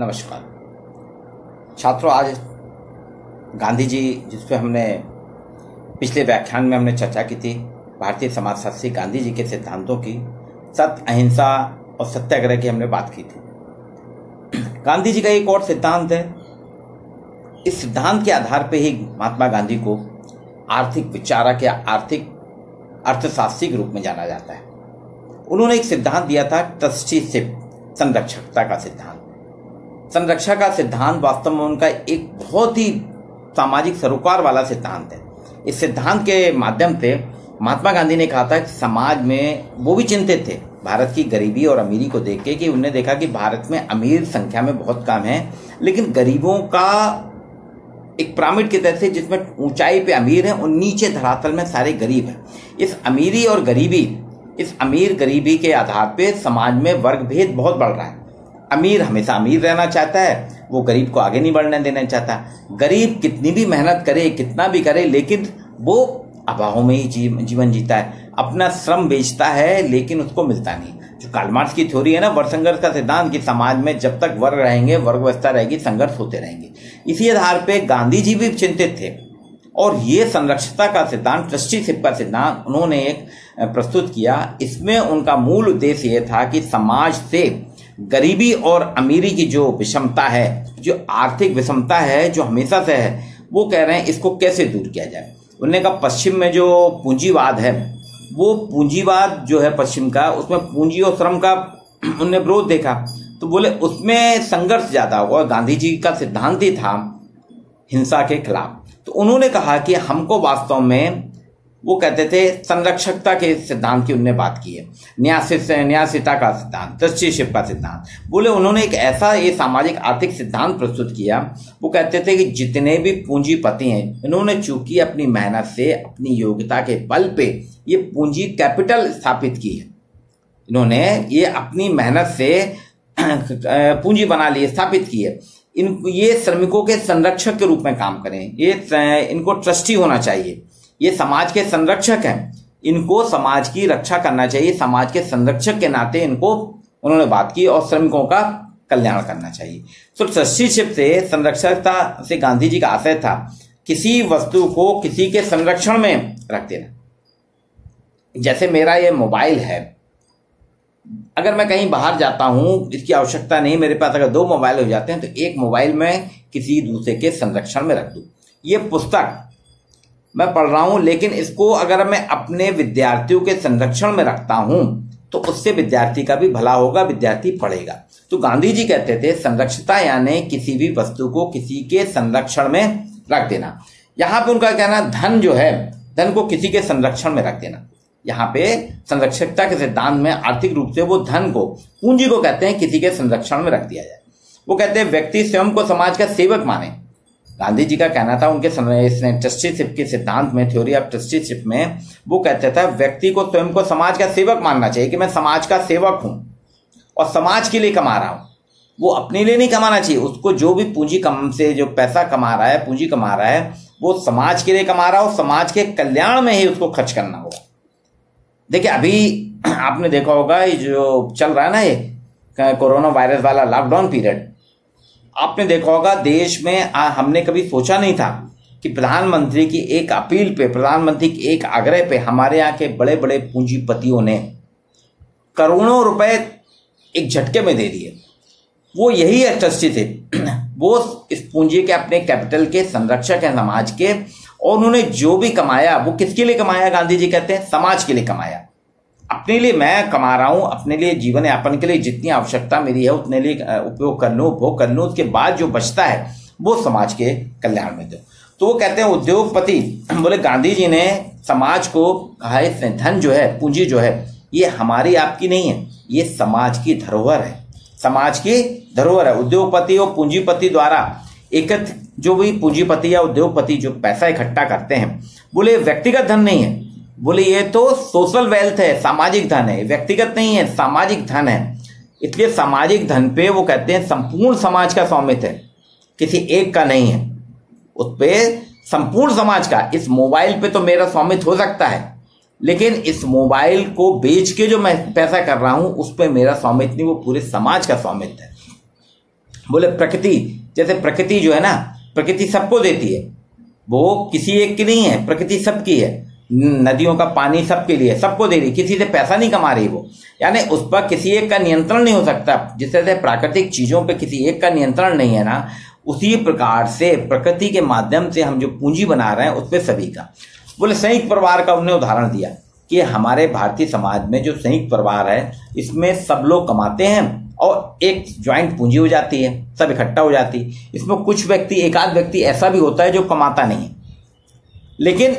नमस्कार। छात्रों, आज गांधी जी जिस पे हमने पिछले व्याख्यान में हमने चर्चा की थी, भारतीय समाजशास्त्री गांधी जी के सिद्धांतों की, सत्य, अहिंसा और सत्याग्रह की हमने बात की थी। गांधी जी का एक और सिद्धांत है। इस सिद्धांत के आधार पर ही महात्मा गांधी को आर्थिक विचारक या आर्थिक, अर्थशास्त्री के रूप में जाना जाता है। उन्होंने एक सिद्धांत दिया था ट्रस्टीशिप संरक्षकता का सिद्धांत। संरक्षा का सिद्धांत वास्तव में उनका एक बहुत ही सामाजिक सरोकार वाला सिद्धांत है। इस सिद्धांत के माध्यम से महात्मा गांधी ने कहा था कि समाज में वो भी चिंतित थे। भारत की गरीबी और अमीरी को देख के कि उन्होंने देखा कि भारत में अमीर संख्या में बहुत कम है, लेकिन गरीबों का एक पिरामिड की तरह से जिसमें ऊंचाई पे अमीर है, और नीचे धरातल में सारे गरीब हैं। इस अमीरी और गरीबी, इस अमीर गरीबी के आधार पे समाज में वर्ग भेद बहुत बढ़ रहा है। अमीर, हमेशा अमीर रहना चाहता है, वो गरीब को आगे नहीं बढ़ने देना चाहता। गरीब कितनी भी मेहनत करे, कितना भी करे, लेकिन वो अभाव में ही जीवन जीता है। अपना श्रम बेचता है, लेकिन उसको मिलता नहीं। जो कालमार्स की थ्योरी है ना वर्ग संघर्ष का सिद्धांत कि समाज में जब तक वर्ग रहेंगे, वर्ग व्यवस्था रहेगी, संघर्ष होते रहेंगे। इसी आधार पर गांधी जी भी चिंतित थे। और ये संरक्षता का सिद्धांत ट्रस्टीशिप का सिद्धांत उन्होंने एक प्रस्तुत किया। इसमें उनका मूल उद्देश्य ये था कि समाज से गरीबी और अमीरी की जो विषमता है, जो आर्थिक विषमता है, जो हमेशा से है, वो कह रहे हैं इसको कैसे दूर किया जाए? उन्होंने कहा, पश्चिम में जो पूंजीवाद है, वो पूंजीवाद जो है पश्चिम का, उसमें पूंजी और श्रम का उनने विरोध देखा। तो बोले, उसमें संघर्ष ज़्यादा हुआ, गांधी जी का सिद्धांत ही था हिंसा के खिलाफ। तो उन्होंने कहा कि हमको वास्तव में वो कहते थे, संरक्षकता के सिद्धांत की उन्होंने बात की है। न्यासित न्यासिता का सिद्धांत ट्रस्टीशिप का सिद्धांत। बोले, उन्होंने एक ऐसा ये सामाजिक आर्थिक सिद्धांत प्रस्तुत किया। वो कहते थे कि जितने भी पूंजीपति हैं, इन्होंने चूँकि अपनी मेहनत से, अपनी योग्यता के बल पे ये पूंजी कैपिटल स्थापित की है। इन्होंने ये अपनी मेहनत से, पूंजी बना ली स्थापित की है इन, ये श्रमिकों के संरक्षक के रूप में काम करें। ये, इनको ट्रस्टी होना चाहिए। ये समाज के संरक्षक हैं। इनको समाज की रक्षा करना चाहिए। समाज के संरक्षक के नाते इनको उन्होंने बात की और श्रमिकों का कल्याण करना चाहिए। तो ट्रस्टीशिप से, संरक्षकता से गांधी जी का आशय था, किसी वस्तु को किसी के संरक्षण में रख देना। जैसे मेरा ये मोबाइल है, अगर मैं कहीं बाहर जाता हूँ, इसकी आवश्यकता नहीं, मेरे पास अगर दो मोबाइल हो जाते हैं तो एक मोबाइल में किसी दूसरे के संरक्षण में रख दू। ये पुस्तक मैं पढ़ रहा हूँ, लेकिन इसको अगर मैं अपने विद्यार्थियों के संरक्षण में रखता हूँ तो उससे विद्यार्थी का भी भला होगा, विद्यार्थी पढ़ेगा। तो गांधी जी कहते थे, संरक्षता यानी किसी भी वस्तु को किसी के संरक्षण में रख देना। यहाँ पे उनका कहना, धन जो है, धन को किसी के संरक्षण में रख देना। यहाँ पे संरक्षकता के सिद्धांत में आर्थिक रूप से वो धन को, पूंजी को कहते हैं, किसी के संरक्षण में रख दिया जाए। वो कहते हैं, व्यक्ति स्वयं को समाज का सेवक माने। गांधी जी का कहना था, उनके ट्रस्टीशिप के सिद्धांत में, थ्योरी ऑफ़ ट्रस्टीशिप में, वो कहते थे, व्यक्ति को स्वयं को समाज का सेवक मानना चाहिए कि मैं समाज का सेवक हूँ और समाज के लिए कमा रहा हूँ। वो अपने लिए नहीं कमाना चाहिए, उसको जो भी पूंजी कम से जो पैसा कमा रहा है, पूंजी कमा रहा है, वो समाज के लिए कमा रहा हो समाज के कल्याण में ही उसको खर्च करना होगा। देखिए, अभी आपने देखा होगा, ये जो चल रहा है ना ये, कोरोना वायरस वाला लॉकडाउन पीरियड आपने देखा होगा देश में आ, हमने कभी सोचा नहीं था कि प्रधानमंत्री की एक अपील पे प्रधानमंत्री के एक आग्रह पे हमारे यहाँ के बड़े बड़े पूंजीपतियों ने करोड़ों रुपए एक झटके में दे दिए। वो यही ट्रस्टी थे। वो इस पूंजी के अपने कैपिटल के संरक्षक हैं समाज के और उन्होंने जो भी कमाया वो किसके लिए कमाया? गांधी जी कहते हैं समाज के लिए कमाया। अपने लिए मैं कमा रहा हूँ, अपने लिए जीवन यापन के लिए जितनी आवश्यकता मेरी है, उतने लिए उपयोग कर लूँ, उपभोग कर लूँ, उसके बाद जो बचता है, वो समाज के कल्याण में दो। तो वो कहते हैं उद्योगपति, बोले, गांधी जी ने समाज को कहा है धन जो है, पूंजी जो है, ये हमारी आपकी नहीं है, ये समाज की धरोहर है। समाज की धरोहर है। उद्योगपति और पूंजीपति द्वारा एकत्र जो भी पूंजीपति या उद्योगपति जो पैसा इकट्ठा करते हैं, बोले, व्यक्तिगत धन नहीं है बोले, ये तो सोशल वेल्थ है, सामाजिक धन है व्यक्तिगत नहीं है, सामाजिक धन है। इसलिए सामाजिक धन पे वो कहते हैं, संपूर्ण समाज का स्वामित्व है, किसी एक का नहीं है। उस पर संपूर्ण समाज का, इस मोबाइल पे तो मेरा स्वामित्व हो सकता है, लेकिन इस मोबाइल को बेच के जो मैं पैसा कर रहा हूँ, उस पर मेरा स्वामित्व नहीं, वो पूरे समाज का स्वामित्व है। बोले, प्रकृति, जैसे प्रकृति जो है ना, प्रकृति सबको देती है, वो किसी एक की नहीं है, प्रकृति सबकी है। नदियों का पानी सबके लिए, सबको दे रही, किसी से पैसा नहीं कमा रही वो। यानी उस पर किसी एक का नियंत्रण नहीं हो सकता। जिस तरह से प्राकृतिक चीज़ों पे किसी एक का नियंत्रण नहीं है ना, उसी प्रकार से प्रकृति के माध्यम से हम जो पूंजी बना रहे हैं, उस पर सभी का। बोले, संयुक्त परिवार का उन्होंने उदाहरण दिया कि हमारे भारतीय समाज में जो संयुक्त परिवार है, इसमें सब लोग कमाते हैं और एक ज्वाइंट पूंजी हो जाती है, सब इकट्ठा हो जाती है। इसमें कुछ व्यक्ति एकाध व्यक्ति ऐसा भी होता है जो कमाता नहीं लेकिन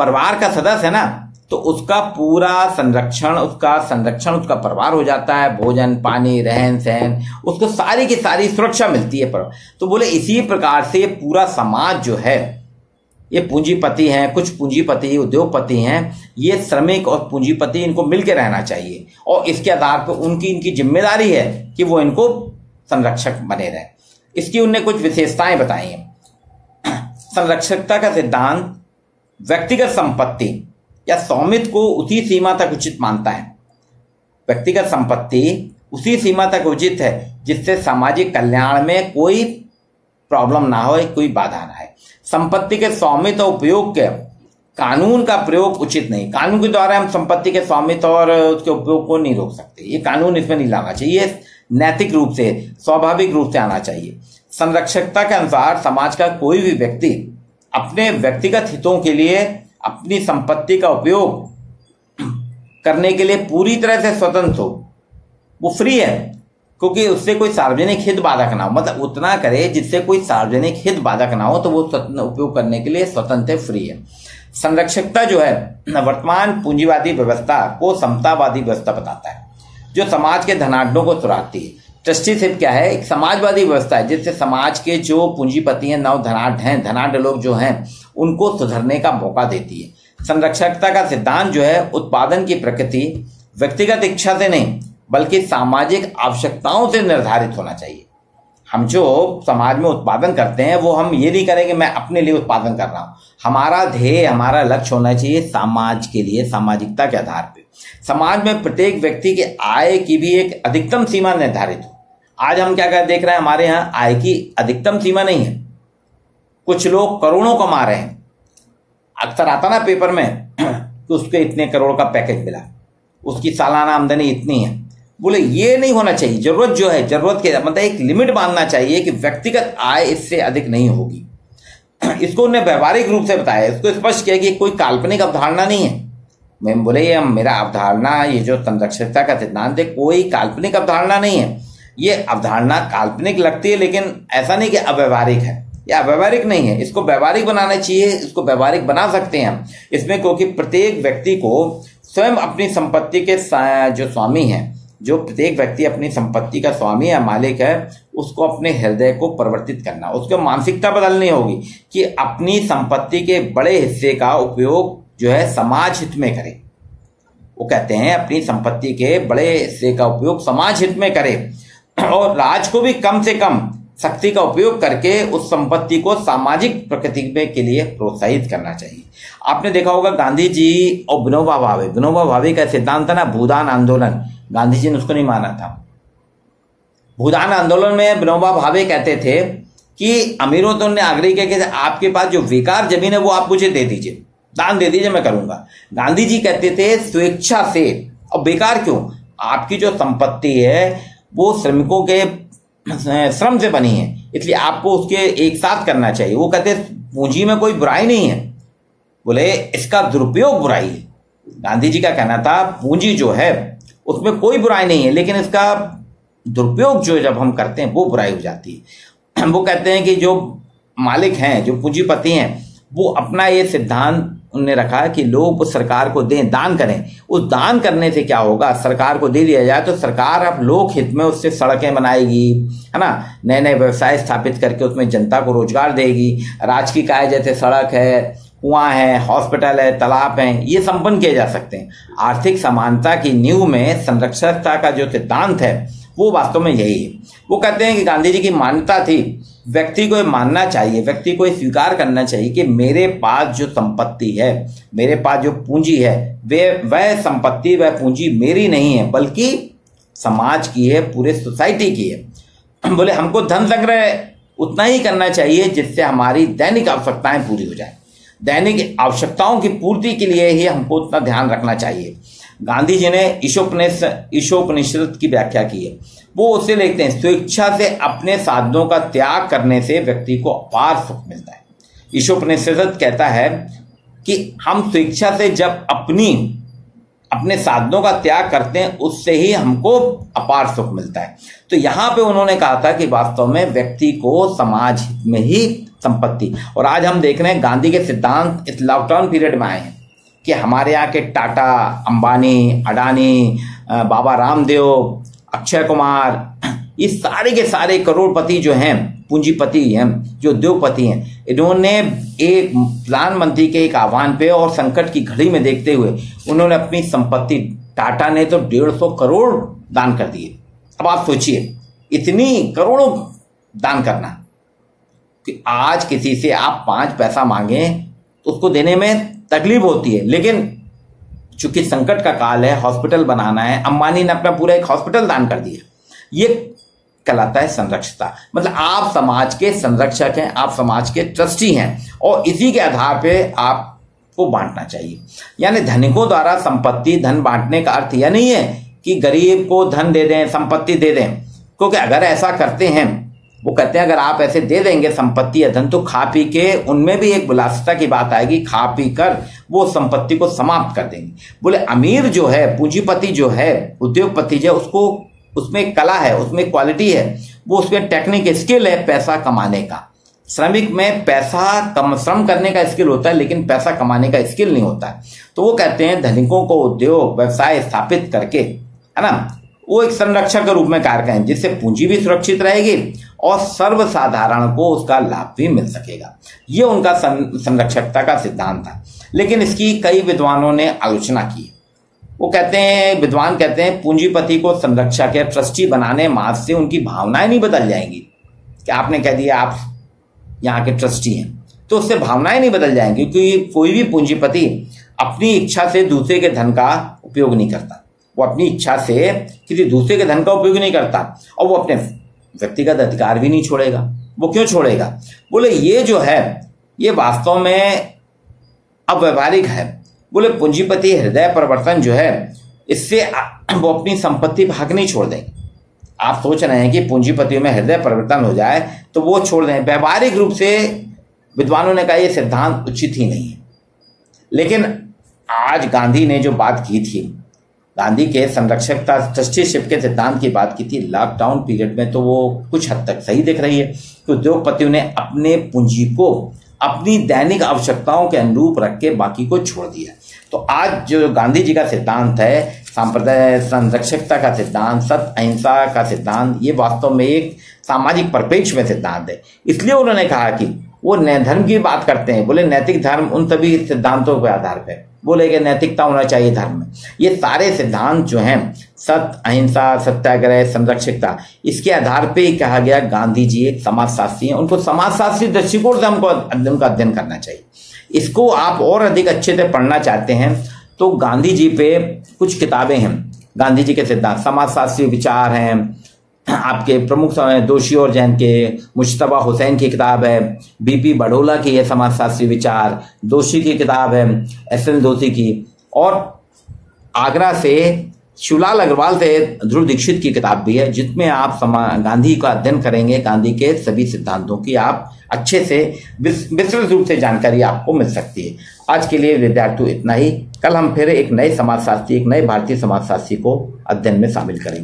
परिवार का सदस्य है ना तो उसका पूरा संरक्षण, उसका संरक्षण, उसका परिवार हो जाता है। भोजन, पानी, रहन सहन, उसको सारी की सारी सुरक्षा मिलती है तो बोले, इसी प्रकार से पूरा समाज जो है, ये पूंजीपति हैं, कुछ पूंजीपति उद्योगपति हैं, ये श्रमिक और पूंजीपति इनको मिलकर रहना चाहिए। और इसके आधार पर उनकी इनकी ज़िम्मेदारी है कि वो इनको संरक्षक बने रहे। इसकी उनने कुछ विशेषताएँ बताई हैं। संरक्षकता का सिद्धांत व्यक्तिगत संपत्ति, या स्वामित्व को उसी सीमा तक उचित मानता है। व्यक्तिगत संपत्ति उसी सीमा तक उचित है, जिससे सामाजिक कल्याण में कोई प्रॉब्लम ना हो, कोई बाधा ना है संपत्ति के स्वामित्व उपयोग के कानून का प्रयोग उचित नहीं। कानून के द्वारा हम संपत्ति के स्वामित्व और उसके उपयोग को नहीं रोक सकते। ये कानून इसमें नहीं लाना चाहिए नैतिक रूप से, स्वाभाविक रूप से आना चाहिए। संरक्षकता के अनुसार समाज का कोई भी व्यक्ति अपने व्यक्तिगत हितों के लिए, अपनी संपत्ति का उपयोग करने के लिए पूरी तरह से स्वतंत्र हो। वो फ्री है, क्योंकि उससे कोई सार्वजनिक हित बाधक ना हो। मतलब उतना करे जिससे कोई सार्वजनिक हित बाधक ना हो तो वो स्वतंत्र उपयोग करने के लिए स्वतंत्र फ्री है। संरक्षकता जो है, वर्तमान पूंजीवादी व्यवस्था को समतावादी व्यवस्था बताता है, जो समाज के धनाढ़ों को सुराती है। ट्रस्टीशिप क्या है? एक समाजवादी व्यवस्था है, जिससे समाज के जो पूंजीपति हैं, नव धनाढ़ हैं, धनाढ़ लोग जो हैं, उनको सुधरने का मौका देती है। संरक्षकता का सिद्धांत जो है, उत्पादन की प्रकृति व्यक्तिगत इच्छा से नहीं, बल्कि सामाजिक आवश्यकताओं से निर्धारित होना चाहिए। हम जो समाज में उत्पादन करते हैं, वो हम ये नहीं करेंगे मैं अपने लिए उत्पादन कर रहा हूँ। हमारा ध्येय, हमारा लक्ष्य होना चाहिए समाज के लिए, सामाजिकता के आधार पर समाज में प्रत्येक व्यक्ति के आय की भी एक अधिकतम सीमा निर्धारित हो। आज हम क्या कर, देख रहे हैं हमारे यहाँ आय की अधिकतम सीमा नहीं है। कुछ लोग करोड़ों कमा रहे हैं। अक्सर आता ना पेपर में कि उसके इतने करोड़ का पैकेज मिला। उसकी सालाना आमदनी इतनी है। बोले, ये नहीं होना चाहिए। ज़रूरत जो है, ज़रूरत के मतलब एक लिमिट बांधना चाहिए कि व्यक्तिगत आय इससे अधिक नहीं होगी। इसको उन्हें व्यवहारिक रूप से बताया। इसको स्पष्ट किया कि कोई काल्पनिक अवधारणा नहीं है। मैम बोले, ये मेरा अवधारणा, ये जो संरक्षकता का सिद्धांत है, कोई काल्पनिक अवधारणा नहीं है। ये अवधारणा काल्पनिक लगती है, लेकिन ऐसा नहीं कि अव्यवहारिक है। ये अव्यवहारिक नहीं है। इसको व्यवहारिक बनाना चाहिए, इसको व्यवहारिक बना सकते हैं हम। इसमें क्योंकि प्रत्येक व्यक्ति को स्वयं अपनी संपत्ति के जो स्वामी हैं जो प्रत्येक व्यक्ति अपनी संपत्ति का स्वामी या मालिक है, उसको अपने हृदय को परिवर्तित करना। उसको मानसिकता बदलनी होगी कि अपनी संपत्ति के बड़े हिस्से का उपयोग जो है, समाज हित में करे। वो कहते हैं, अपनी संपत्ति के बड़े हिस्से का उपयोग समाज हित में करे। और राज को भी कम से कम शक्ति का उपयोग करके उस संपत्ति को सामाजिक प्रकृति में के लिए प्रोत्साहित करना चाहिए। आपने देखा होगा गांधी जी और विनोबा भावे। विनोबा भावे का सिद्धांत था ना, भूदान आंदोलन। गांधी जी ने उसको नहीं माना था। भूदान आंदोलन में विनोबा भावे कहते थे कि अमीरों तो उन्होंने आग्रह किया कि आपके पास जो बेकार ज़मीन है वो आप मुझे दे दीजिए। दान दे दीजिए, मैं करूँगा। गांधी जी कहते थे, स्वेच्छा से और बेकार क्यों? आपकी जो संपत्ति है, वो श्रमिकों के श्रम से बनी है, इसलिए आपको उसके एक साथ करना चाहिए। वो कहते पूंजी में कोई बुराई नहीं है। बोले, इसका दुरुपयोग बुराई है। गांधी जी का कहना था, पूंजी जो है, उसमें कोई बुराई नहीं है, लेकिन इसका दुरुपयोग जो जब हम करते हैं, वो बुराई हो जाती है। वो कहते हैं कि जो मालिक हैं, जो पूंजीपति हैं, वो अपना ये सिद्धांत उनने रखा कि लोग उस सरकार को दें, दान करें। उस दान करने से क्या होगा? सरकार को दे दिया जाए तो सरकार अब लोक हित में उससे सड़कें बनाएगी, है ना? नए नए व्यवसाय स्थापित करके उसमें जनता को रोज़गार देगी। राजकीय काय जैसे सड़क है, कुआँ है, हॉस्पिटल है, तालाब है, ये संपन्न किए जा सकते हैं। आर्थिक समानता की नींव में संरक्षकता का जो सिद्धांत है, वो वास्तव में यही है। वो कहते हैं कि गांधी जी की मान्यता थी व्यक्ति को ये मानना चाहिए, व्यक्ति को ये स्वीकार करना चाहिए कि मेरे पास जो संपत्ति है, मेरे पास जो पूंजी है, वे, वह संपत्ति, वह पूंजी मेरी नहीं है, बल्कि समाज की है, पूरे सोसाइटी की है। बोले, हमको धन संग्रह उतना ही करना चाहिए जिससे हमारी दैनिक आवश्यकताएँ पूरी हो जाए। दैनिक आवश्यकताओं की पूर्ति के लिए ही हमको उतना ध्यान रखना चाहिए। गांधी जी ने ईशोपनिष, ईशोपनिषद की व्याख्या की है। वो उसे लिखते हैं, स्वेच्छा से अपने साधनों का त्याग करने से व्यक्ति को अपार सुख मिलता है। ईशोपनिषद कहता है कि हम स्वेच्छा से जब अपनी, अपने साधनों का त्याग करते हैं, उससे ही हमको अपार सुख मिलता है। तो यहाँ पे उन्होंने कहा था कि वास्तव में व्यक्ति को समाज में ही संपत्ति। और आज हम देख रहे हैं, गांधी के सिद्धांत इस लॉकडाउन पीरियड में आए हैं। कि हमारे यहाँ के टाटा, अंबानी, अडानी बाबा रामदेव, अक्षय कुमार, ये सारे के सारे करोड़पति जो हैं, पूंजीपति हैं, जो उद्योगपति हैं, इन्होंने एक प्रधानमंत्री के एक आह्वान पे और संकट की घड़ी में देखते हुए उन्होंने अपनी संपत्ति टाटा ने तो डेढ़ सौ करोड़ दान कर दिए। अब आप सोचिए, इतनी करोड़ों दान करना, कि आज किसी से आप पाँच पैसा मांगे तो उसको देने में तकलीफ़ होती है। लेकिन चूँकि संकट का काल है, हॉस्पिटल बनाना है, अंबानी ने अपना पूरा एक हॉस्पिटल दान कर दिया। ये कहलाता है संरक्षता। मतलब आप समाज के संरक्षक हैं, आप समाज के ट्रस्टी हैं, और इसी के आधार पे आपको बांटना चाहिए। यानी धनिकों द्वारा संपत्ति, धन बांटने का अर्थ यह नहीं है कि गरीब को धन दे दें, संपत्ति दे दें। क्योंकि अगर ऐसा करते हैं वो कहते हैं, अगर आप ऐसे दे देंगे संपत्ति या धन तो खा पी के उनमें भी एक बुलासता की बात आएगी, खा पी कर वो संपत्ति को समाप्त कर देंगे। बोले, अमीर जो है, पूंजीपति जो है, उद्योगपति जो है, उसको, उसमें कला है, उसमें क्वालिटी है, वो उसमें टेक्निक स्किल है पैसा कमाने का। श्रमिक में पैसा कम, श्रम करने का स्किल होता है, लेकिन पैसा कमाने का स्किल नहीं होता है। तो वो कहते हैं, धनिकों को उद्योग, व्यवसाय स्थापित करके, है ना? वो एक संरक्षक के रूप में कार्य करें जिससे पूंजी भी सुरक्षित रहेगी और सर्वसाधारण को उसका लाभ भी मिल सकेगा। ये उनका संरक्षकता का सिद्धांत था। लेकिन इसकी कई विद्वानों ने आलोचना की। वो कहते हैं, विद्वान कहते हैं, पूंजीपति को संरक्षक या ट्रस्टी बनाने मात्र से उनकी भावनाएँ नहीं बदल जाएँगी। कि आपने कह दिया, आप यहाँ के ट्रस्टी हैं? तो उससे भावनाएँ नहीं बदल जाएँगी, क्योंकि कोई भी पूंजीपति अपनी इच्छा से दूसरे के धन का उपयोग नहीं करता। वो अपनी इच्छा से किसी दूसरे के धन का उपयोग नहीं करता और वो अपने व्यक्तिगत अधिकार भी नहीं छोड़ेगा। वो क्यों छोड़ेगा? बोले, ये जो है, ये वास्तव में अव्यवहारिक है। बोले, पूंजीपति हृदय परिवर्तन जो है, इससे वो अपनी संपत्ति भाग नहीं छोड़ देंगे। आप सोच रहे हैं कि पूंजीपतियों में हृदय परिवर्तन हो जाए तो वो छोड़ दें। व्यवहारिक रूप से विद्वानों ने कहा यह सिद्धांत उचित ही नहीं है। लेकिन आज गांधी ने जो बात की थी गांधी के संरक्षकता ट्रस्टीशिप के सिद्धांत की बात की थी। लॉकडाउन पीरियड में तो वो कुछ हद तक सही दिख रही है। कि उद्योगपतियों ने अपने पूंजी को अपनी दैनिक आवश्यकताओं के अनुरूप रख के बाकी को छोड़ दिया। तो आज जो गांधी जी का सिद्धांत है, सांप्रदाय संरक्षकता का सिद्धांत सत्य अहिंसा का सिद्धांत, ये वास्तव में एक सामाजिक परिपेक्ष में सिद्धांत है। इसलिए उन्होंने कहा कि वो धर्म की बात करते हैं। बोले, नैतिक धर्म उन सभी सिद्धांतों के आधार पर बोले कि नैतिकता होना चाहिए धर्म में। ये सारे सिद्धांत जो हैं सत्य अहिंसा, सत्याग्रह संरक्षकता इसके आधार पे ही कहा गया गांधी जी एक समाजशास्त्री हैं। उनको समाजशास्त्री दृष्टिकोण से हमको उनका अध्ययन करना चाहिए। इसको आप और अधिक अच्छे से पढ़ना चाहते हैं तो गांधी जी पे कुछ किताबें हैं। गांधी जी के सिद्धांत, समाजशास्त्री विचार हैं आपके प्रमुख दोषी और जैन के मुशतबा हुसैन की किताब है। बीपी बडोला की है समाजशास्त्री विचार। दोषी की किताब है एस एन दोषी की। और आगरा से शिवलाल अग्रवाल से ध्रुव दीक्षित की किताब भी है, जिसमें आप समा गांधी का अध्ययन करेंगे। गांधी के सभी सिद्धांतों की आप अच्छे से विस्तृत रूप से जानकारी आपको मिल सकती है। आज के लिए विद्यार्थियों इतना ही। कल हम फिर एक नए समाजशास्त्री, एक नए भारतीय समाजशास्त्री को अध्ययन में शामिल करेंगे।